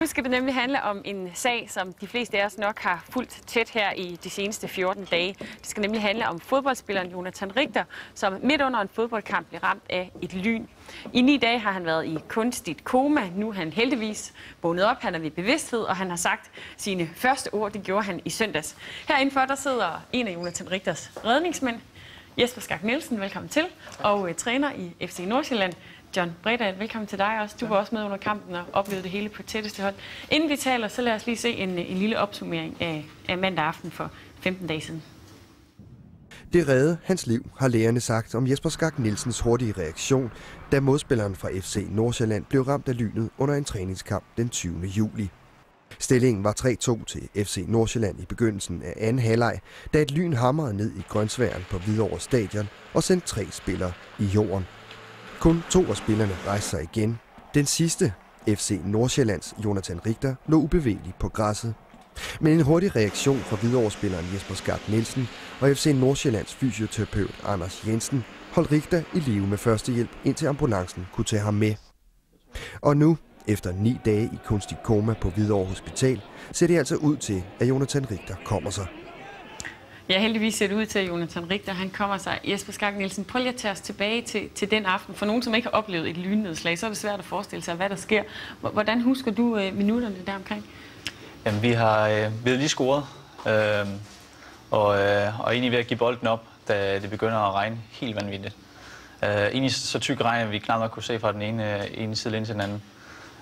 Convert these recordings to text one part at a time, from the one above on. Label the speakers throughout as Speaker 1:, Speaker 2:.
Speaker 1: Nu skal det nemlig handle om en sag, som de fleste af os nok har fulgt tæt her i de seneste 14 dage. Det skal nemlig handle om fodboldspilleren Jonathan Richter, som midt under en fodboldkamp blev ramt af et lyn. I ni dage har han været i kunstigt koma. Nu er han heldigvis vågnet op. Han er ved bevidsthed, og han har sagt sine første ord. Det gjorde han i søndags. Herindenfor der sidder en af Jonathan Richters redningsmænd, Jesper Skak Nielsen, velkommen til, og uh, træner i FC Nordsjælland, John Bredal, velkommen til dig også. Du var også med under kampen og oplevede det hele på tætteste hold. Inden vi taler, så lad os lige se en, en lille opsummering af, af mandag aften for 15 dage siden.
Speaker 2: Det redde hans liv, har lægerne sagt om Jesper Skak Nielsens hurtige reaktion, da modspilleren fra FC Nordsjælland blev ramt af lynet under en træningskamp den 20. juli. Stillingen var 3-2 til FC Nordsjælland i begyndelsen af anden halvleg, da et lyn hamrede ned i grønsværen på Hvidovre Stadion og sendte tre spillere i jorden. Kun to af spillerne rejste sig igen. Den sidste, FC Nordsjællands Jonathan Richter, lå ubevægelig på græsset. Men en hurtig reaktion fra Hvidovre-spilleren Jesper Skart Nielsen og FC Nordsjællands fysioterapeut Anders Jensen holdt Richter i live med førstehjælp, indtil ambulancen kunne tage ham med. Og nu, efter ni dage i kunstig koma på Hvidovre Hospital, ser det altså ud til, at Jonathan Richter kommer sig.
Speaker 1: Ja, heldigvis ser det ud til, at Jonathan Richter han kommer sig. Jesper Skak Nielsen, prøv lige at tage os tilbage til, til den aften. For nogen, som ikke har oplevet et lynnedslag, så er det svært at forestille sig, hvad der sker. Hvordan husker du øh, minutterne deromkring?
Speaker 3: Jamen, vi har, øh, vi har lige scoret, øh, og, øh, og egentlig ved at give bolden op, da det begynder at regne helt vanvittigt. Øh, egentlig så tyk regn, at vi knap nok kunne se fra den ene, øh, ene side ind til den anden.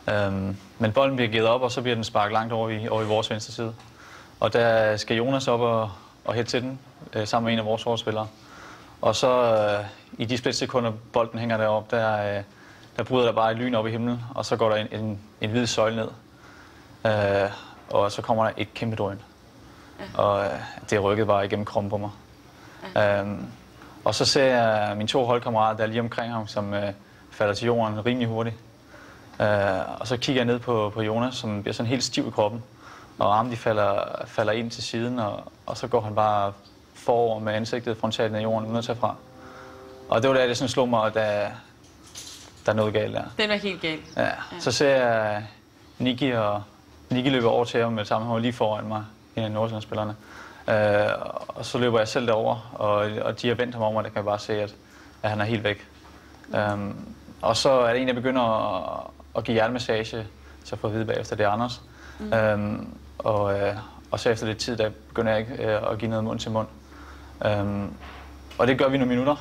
Speaker 3: Øh, men bolden bliver givet op, og så bliver den sparket langt over i, over i vores venstre side. Og der skal Jonas op og, og hætte til den, øh, sammen med en af vores forspillere. Og så øh, i de splitsekunder, bolden hænger deroppe, der, øh, der bryder der bare et lyn op i himlen, og så går der en, en, en hvid søjle ned. Øh, og så kommer der et kæmpe drøn. Ja. Og øh, det rykket bare igennem kroppen på mig. Ja. Øhm, og så ser jeg mine to holdkammerater, der er lige omkring ham, som øh, falder til jorden rimelig hurtigt. Øh, og så kigger jeg ned på, på Jonas, som bliver sådan helt stiv i kroppen. Og armen de falder, falder ind til siden, og, og så går han bare forover med ansigtet frontalt i jorden, uden at tage fra. Og det var da, det sådan slog mig, at der, der er noget galt der.
Speaker 1: Den var helt galt.
Speaker 3: Ja. ja. Så ser jeg Niki og Niki løber over til ham med samme hår lige foran mig, en af Nordsjællandsspillerne. Øh, og så løber jeg selv derover, og, og de har vendt ham om, og der kan jeg bare se, at, at han er helt væk. Mm. Um, og så er det en, der begynder at, at give hjertemassage, så får at vide bagefter, det er Anders. Mm. Um, og, øh, og så efter lidt tid, der begynder jeg ikke øh, at give noget mund til mund. Øhm, og det gør vi nogle minutter.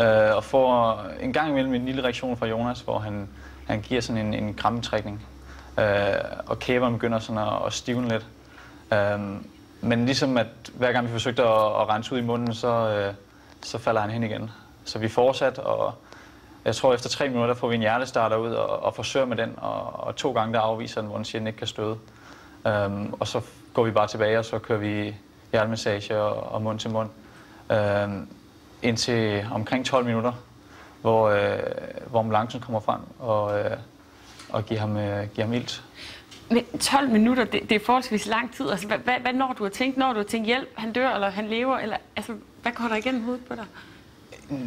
Speaker 3: Øh, og får en gang imellem en lille reaktion fra Jonas, hvor han, han giver sådan en, en krampetrækning. Øh, og kæberen begynder sådan at, at stivne lidt. Øh, men ligesom at hver gang vi forsøgte at, at rense ud i munden, så, øh, så falder han hen igen. Så vi fortsat, og jeg tror efter tre minutter får vi en hjertestarter ud og, og forsøger med den, og, og to gange der afviser den, hvor den siger, den ikke kan støde. Um, og så går vi bare tilbage, og så kører vi hjertemassage og, og mund til mund. Um, indtil omkring 12 minutter, hvor, uh, hvor ambulancen kommer frem og, uh, og giver ham, uh, giver ham ilt.
Speaker 1: Men 12 minutter, det, det er forholdsvis lang tid. Altså, hvad, hvad, hvad når du har tænkt? Når du har tænkt hjælp, han dør, eller han lever? Eller, altså, hvad går der igennem hovedet på dig?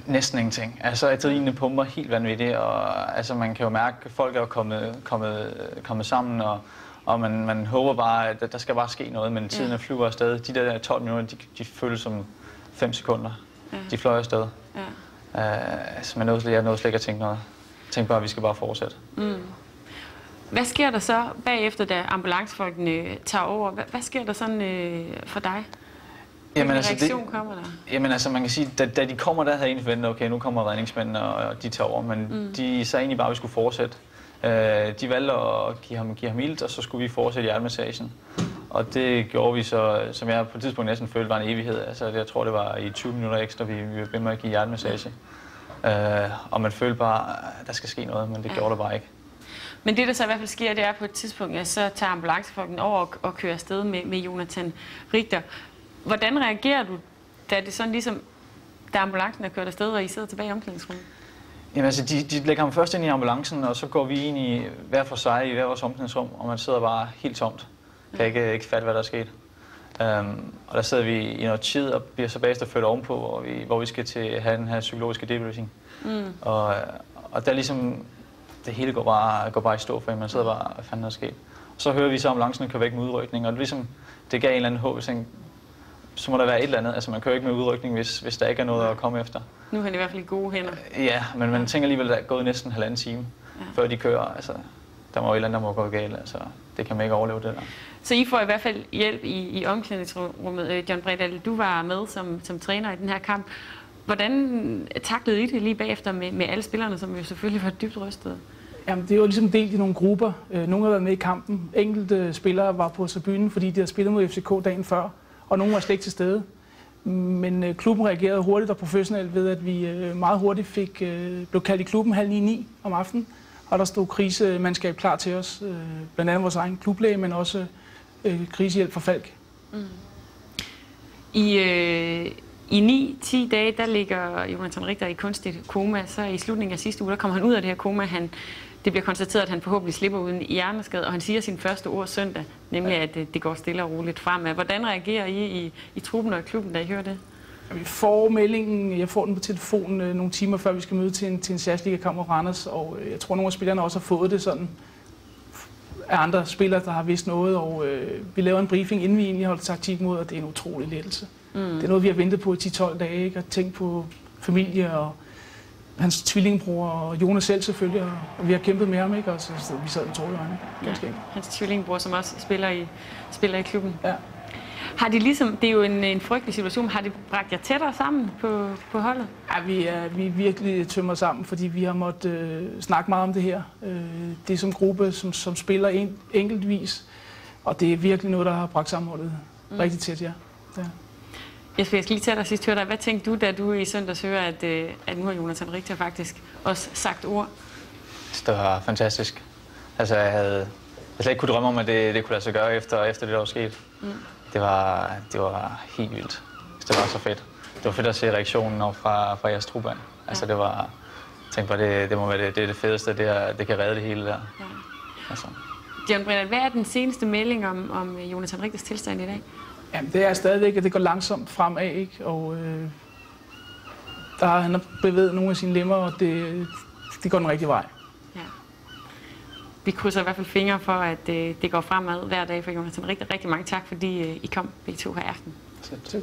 Speaker 3: Næsten ingenting. Altså, adrenalinen pumper helt vanvittigt, og altså, man kan jo mærke, at folk er kommet, kommet, kommet sammen, og, og man, man håber bare, at der skal bare ske noget, men tiden ja. flyver afsted. De der 12 minutter, de, de føles som 5 sekunder. Ja. De fløj afsted. Ja. Uh, altså, man nåede, jeg nåede slet ikke at tænke noget. Jeg tænkte bare, at vi skal bare fortsætte. Mm.
Speaker 1: Hvad sker der så bagefter, da ambulancefolkene tager over? Hvad, hvad sker der sådan øh, for dig? Hvilken altså, reaktion det, kommer der?
Speaker 3: Jamen altså, man kan sige, da, da de kommer, der havde jeg egentlig forventet, okay, nu kommer redningsmændene, og, og de tager over, men mm. de sagde egentlig bare, at vi skulle fortsætte. Uh, de valgte at give ham, give ham ilt, og så skulle vi fortsætte hjertemassagen. Og det gjorde vi så, som jeg på et tidspunkt næsten følte var en evighed. Altså, jeg tror, det var i 20 minutter ekstra, vi, vi blev med at give hjertemassage. Uh, og man følte bare, at der skal ske noget, men det ja. gjorde der bare ikke.
Speaker 1: Men det, der så i hvert fald sker, det er på et tidspunkt, at så tager ambulancefolken over og, og kører afsted med, med Jonathan Richter. Hvordan reagerer du, da det sådan ligesom, da ambulancen er kørt afsted, og I sidder tilbage i omklædningsrummet?
Speaker 3: Jamen altså, de, de lægger ham først ind i ambulancen, og så går vi ind i hver for sig i hver vores omklædningsrum, og man sidder bare helt tomt. Kan ikke, ikke fatte, hvad der er sket. Um, og der sidder vi i noget tid og bliver så bagefter ført ovenpå, hvor vi, hvor vi skal til at have den her psykologiske debriefing. Mm. Og, og der ligesom det hele går bare, går bare i stå for en. Man sidder bare, hvad fanden er sket? Så hører vi så, om Langsene kan væk med udrykning, og det, ligesom, det gav en eller anden håb. Jeg tænkte, så må der være et eller andet. Altså, man kører ikke med udrykning, hvis, hvis der ikke er noget at komme efter.
Speaker 1: Nu er han i hvert fald i gode hænder.
Speaker 3: Ja, men man tænker alligevel, at der er gået næsten en halvanden time,
Speaker 1: Ja.
Speaker 3: før de kører. Altså, der må jo et eller andet, der må gå galt. Altså, det kan man ikke overleve, det der.
Speaker 1: Så I får i hvert fald hjælp i, i omklædningsrummet. Øh, John Bredal, du var med som, som træner i den her kamp. Hvordan taklede I det lige bagefter med, med alle spillerne, som jo selvfølgelig var dybt rystede?
Speaker 4: Jamen, det er jo ligesom delt i nogle grupper. Øh, Nogle har været med i kampen. Enkelte spillere var på tribunen, fordi de havde spillet mod FCK dagen før, og nogen var slet ikke til stede. Men øh, klubben reagerede hurtigt og professionelt ved, at vi øh, meget hurtigt fik, øh, blev kaldt i klubben halv ni, ni om aftenen, og der stod krisemandskab klar til os. øh, Blandt andet vores egen klublæge, men også øh, krisehjælp for Falk. Mm.
Speaker 1: I, øh, i 9-10 dage, der ligger Jonathan Richter i kunstigt koma. Så i slutningen af sidste uge, der kommer han ud af det her koma. Han, det bliver konstateret, at han forhåbentlig slipper uden hjerneskade, og han siger sin første ord søndag, nemlig at øh, det går stille og roligt fremad. Hvordan reagerer I i, i truppen og i klubben, da I hører det?
Speaker 4: Vi får meldingen, jeg får den på telefonen øh, nogle timer før vi skal møde til en, til en særliga-kamp mod Randers, og øh, jeg tror, nogle af spillerne også har fået det sådan af andre spillere, der har vidst noget, og øh, vi laver en briefing, inden vi egentlig holder taktik mod, og det er en utrolig lettelse. Mm. Det er noget, vi har ventet på i 10-12 dage, ikke? og tænkt på familie og hans tvillingbror, og Jonas selv selvfølgelig, og, og vi har kæmpet med ham, ikke? og så, så vi sad med tårer i øjnene, ganske enkelt.
Speaker 1: Hans tvillingbror, som også spiller i, spiller i klubben.
Speaker 4: Ja.
Speaker 1: Har det ligesom, det er jo en, en frygtelig situation, har det bragt jer tættere sammen på, på holdet?
Speaker 4: Ja, vi er, vi er virkelig tømmer sammen, fordi vi har måttet øh, snakke meget om det her. Øh, det er som gruppe, som, som spiller en, enkeltvis, og det er virkelig noget, der har bragt sammenholdet mm. rigtig tæt, ja. ja.
Speaker 1: Jesper, jeg skal lige tage dig sidst høre dig. Hvad tænkte du, da du i søndags hører, at, øh, at nu har Jonathan Richter faktisk også sagt ord?
Speaker 3: Det var fantastisk. Altså, jeg havde, jeg slet ikke kunne drømme om, at det, det kunne lade sig gøre efter, efter det, der var sket. Mm. Det, var, det var helt vildt. Det var så fedt. Det var fedt at se reaktionen op fra, fra jeres trup af. Altså, det var... Jeg tænkte bare, det, det må være det, det, er det fedeste. Det, er, det kan redde det hele der.
Speaker 1: Ja.
Speaker 3: Altså.
Speaker 1: John Brennan, hvad er den seneste melding om, om Jonathan Richters tilstand i dag?
Speaker 4: Jamen, det er stadigvæk, at det går langsomt fremad, ikke? Og øh, der har han bevæget nogle af sine lemmer, og det, det går den rigtige vej.
Speaker 1: Ja. Vi krydser i hvert fald fingre for, at øh, det går fremad hver dag for Jonathan Richter. Rigtig mange tak, fordi øh, I kom begge to her aften.
Speaker 4: Selv tak.